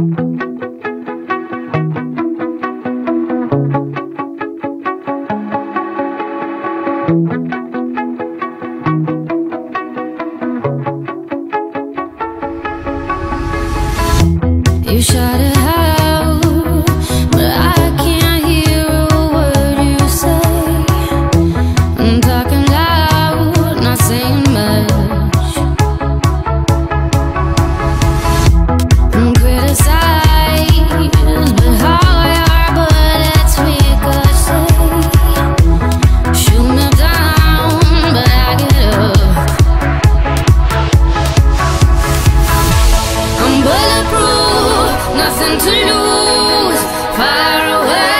You shot it nothing to lose, far away.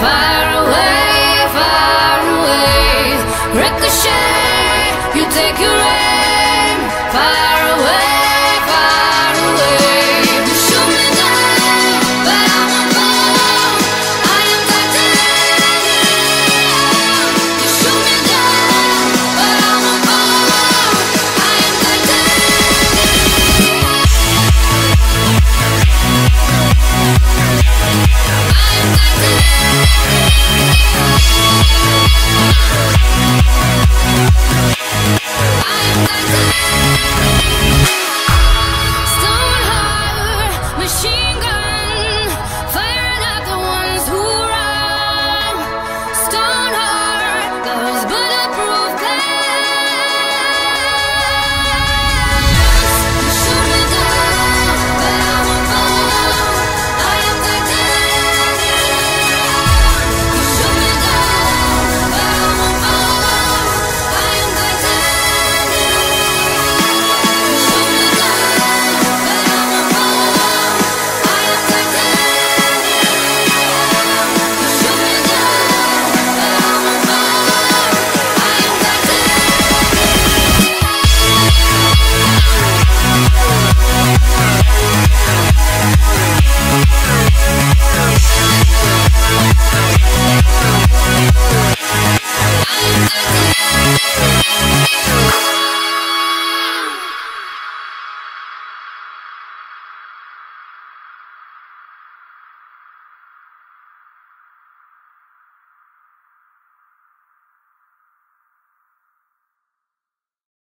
far away.